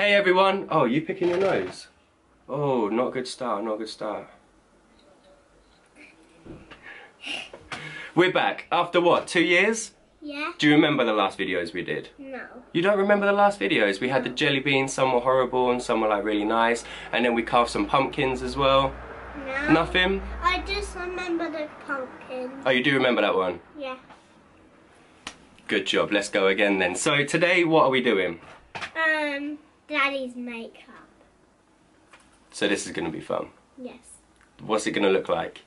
Hey everyone. Oh, you picking your nose? Oh, not a good start, not a good start. We're back. After what, two years? Yeah. Do you remember the last videos we did? No. You don't remember the last videos? We had the jelly beans, some were horrible and some were like really nice. And then we carved some pumpkins as well. No. Nothing? I just remember the pumpkin. Oh, you do remember that one? Yeah. Good job. Let's go again then. So today, what are we doing? Um, Daddy's makeup. So this is going to be fun. Yes. What's it going to look like?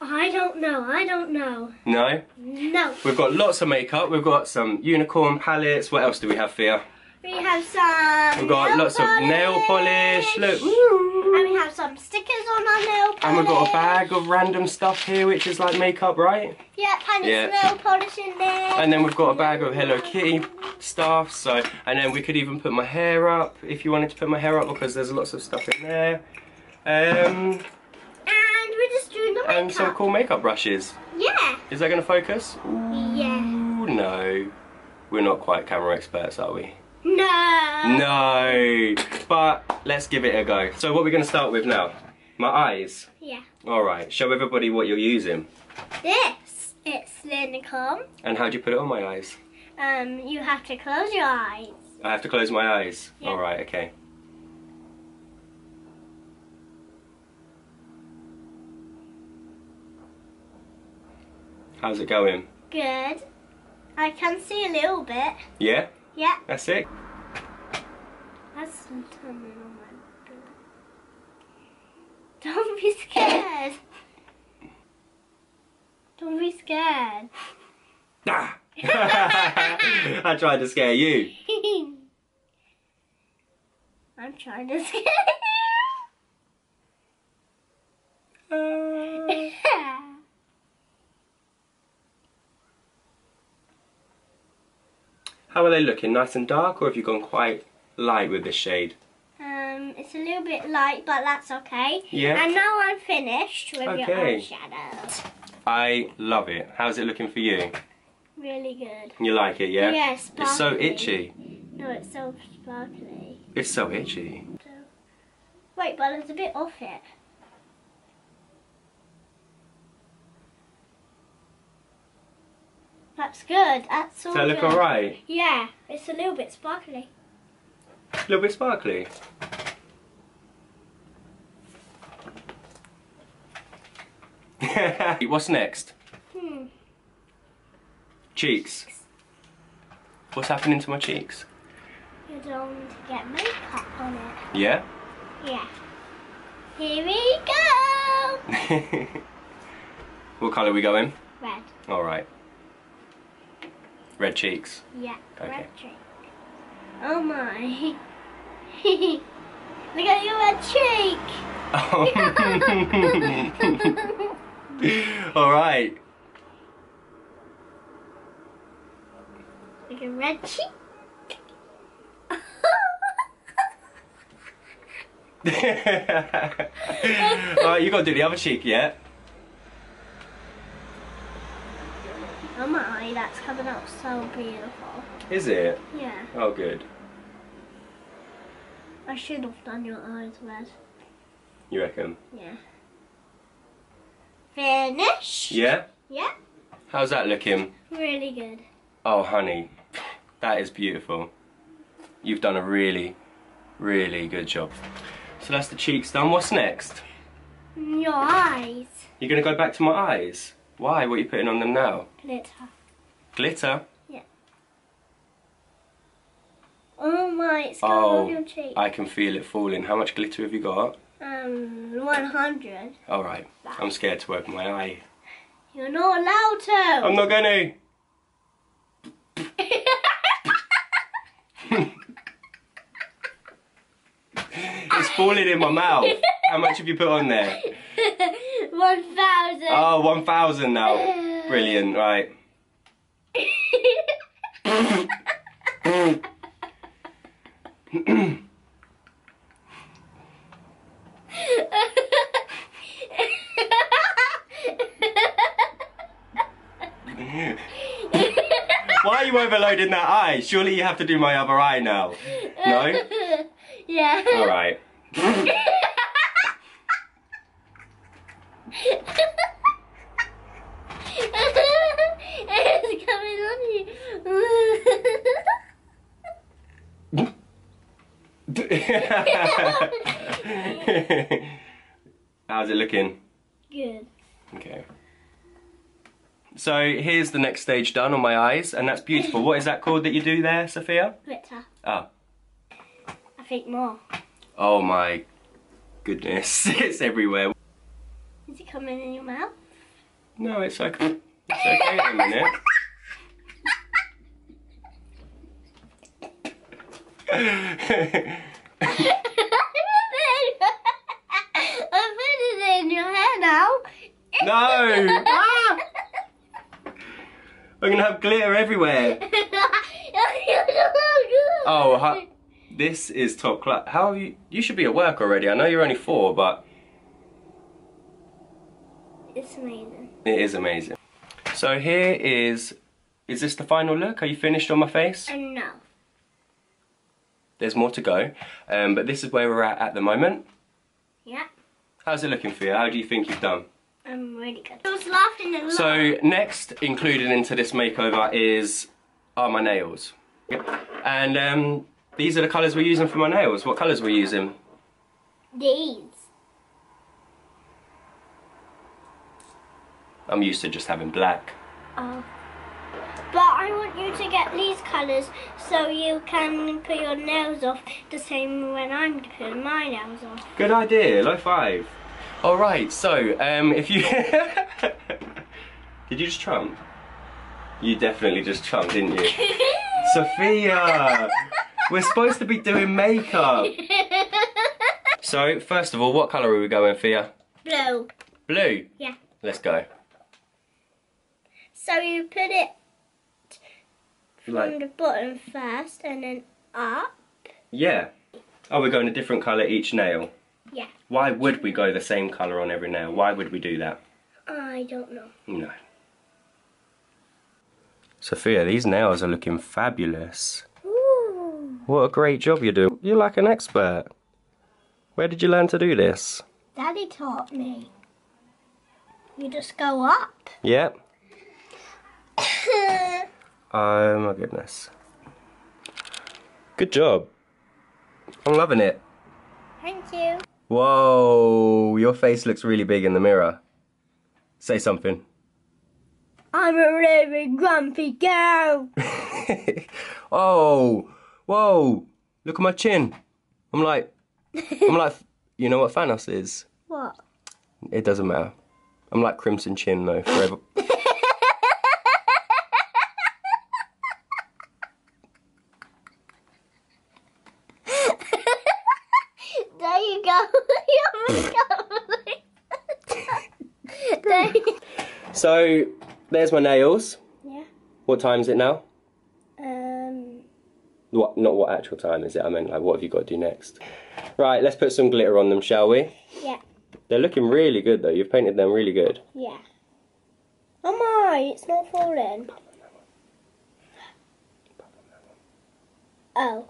I don't know. I don't know. No? No. We've got lots of makeup. We've got some unicorn palettes. What else do we have, Thea? We have some. We've got lots of nail polish. Look. And we have some stickers on our nail polish. And we've got a bag of random stuff here, which is like makeup, right? Yeah, and Yeah. it's nail polish in there. And then we've got a bag of Hello Kitty stuff. So, and then we could even put my hair up if you wanted to put my hair up because there's lots of stuff in there. Um, And we're just doing the makeup. and some cool makeup brushes. Yeah. Is that going to focus? Yeah. No. We're not quite camera experts, are we? No. No. But let's give it a go. So what we're we going to start with now? My eyes. Yeah. Alright, show everybody what you're using. This it's Linicom. And how do you put it on my eyes? Um, you have to close your eyes. I have to close my eyes. Yeah. Alright, okay. How's it going? Good. I can see a little bit. Yeah? Yeah. That's it? That's some tumbling on my. Don't be scared. Don't be scared. Ah! I tried to scare you. I'm trying to scare Uh, you. how are they looking? Nice and dark or have you gone quite light with this shade? um, it's a little bit light, but that's okay. Yeah? And now I'm finished with your Okay. eyeshadow. I love it. How's it looking for you? Really good. You like it, yeah? Yeah, It's so itchy. No, it's so sparkly. It's so itchy. Wait, but it's a bit off it. That's good. That's all Does that look good. alright? Yeah, it's a little bit sparkly. A little bit sparkly. What's next? Cheeks. What's happening to my cheeks? You're going to get makeup on it. Yeah? Yeah. Here we go. what colour we going? Red. Alright. Red cheeks. Yeah. Okay. Red cheek. Oh my. Look at your red cheek. Oh. Alright. Red cheek. Alright, you gotta do the other cheek yet. Oh my, that's coming out so beautiful. Is it? Yeah. Oh, good. I should have done your eyes red. You reckon? Yeah. Finish. Yeah? Yeah. How's that looking? Really good. Oh, honey, that is beautiful. You've done a really, really good job. So that's the cheeks done. What's next? Your eyes. You're gonna go back to my eyes. Why? What are you putting on them now? Glitter. Glitter? Yeah. Oh my, it's going Oh, on your cheek. I can feel it falling. How much glitter have you got? Um, 100. Alright, I'm scared to open my eye. You're not allowed to. I'm not gonna. It's falling in my mouth. How much have you put on there? 1,000. Oh, 1,000 now. Brilliant, right. Why are you overloading that eye? Surely you have to do my other eye now. No? yeah. Alright. it's coming on you. How's it looking? Good. Okay. So here's the next stage done on my eyes, and that's beautiful. What is that called that you do there, Sophia? Glitter. Oh. I think more. Oh my goodness. it's everywhere. Is it coming in your mouth? No, it's okay. It's okay in a minute. I put it in your hair now. no! Ah! We're gonna have glitter everywhere. Oh, this is top class. How have you? You should be at work already. I know you're only four, but It's amazing. it is amazing. So here is. Is this the final look? Are you finished on my face? And no. There's more to go, um, but this is where we're at at the moment. Yeah. How's it looking for you? How do you think you've done? I'm really good. I was laughing a lot. So next included into this makeover is are my nails. And um, these are the colours we're using for my nails. What colours we're using? These. I'm used to just having black. Oh. But I want you to get these colours so you can put your nails off the same when I'm putting my nails off. Good idea, low five. Alright, so um, if you... Did you just trump? You definitely just trumped, didn't you? Sophia! We're supposed to be doing makeup. So, first of all, what colour are we going for you? Blue. Blue? Yeah. Let's go. So you put it from Like, the bottom first and then up. yeah. Oh, we're going a different colour each nail. Yeah. Why would we go the same colour on every nail? Why would we do that? I don't know. No. Sophia, these nails are looking fabulous. What a great job you do. You're like an expert. Where did you learn to do this? Daddy taught me. You just go up. Yep. Oh my goodness. Good job. I'm loving it. Thank you. Whoa, your face looks really big in the mirror. Say something. I'm a really grumpy girl. oh, whoa, look at my chin. I'm like, I'm like, you know what Thanos is? What? It doesn't matter. I'm like Crimson Chin though, forever. There you go. There you so, there's my nails. Yeah. What time is it now? What, not what actual time is it? I mean, like, what have you got to do next? Right, let's put some glitter on them, shall we? Yeah. They're looking really good though. You've painted them really good. Yeah. Oh my! It's not falling. Oh.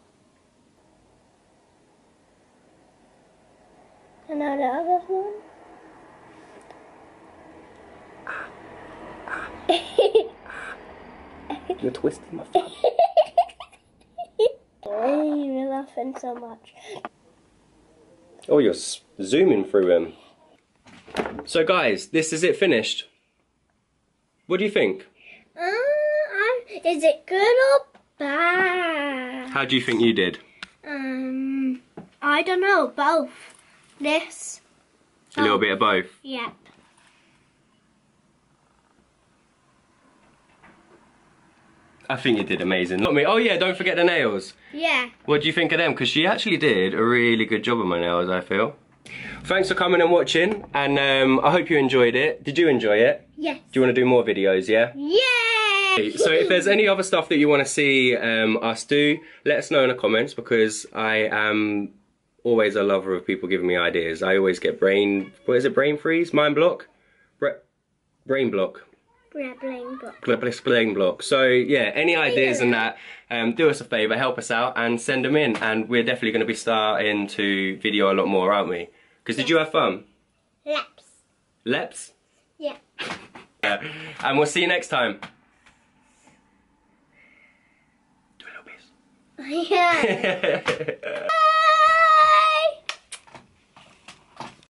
And now the other one. Ah. You're twisting my thumb. Oh, you're laughing so much. Oh, you're s- zooming through them. So, guys, this is it finished. What do you think? Uh, is it good or bad? How do you think you did? Um, I don't know. Both. This. A little bit of both. Yep. I think you did amazing. Not me. Oh yeah, don't forget the nails. Yeah. What do you think of them? Because she actually did a really good job of my nails, I feel. Thanks for coming and watching, and um, I hope you enjoyed it. Did you enjoy it? Yes. Do you want to do more videos, yeah? Yay! So if there's any other stuff that you want to see um, us do, let us know in the comments because I am always a lover of people giving me ideas. I always get brain, what is it, brain freeze, mind block? Bra- brain block. Grappling book. Splitting block. So yeah, any ideas and that, um, do us a favour, help us out, and send them in. And we're definitely going to be starting to video a lot more, aren't we? Because did you have fun? Laps. Leps. Yeah. Yeah. And we'll see you next time. Do a little Yeah. piece.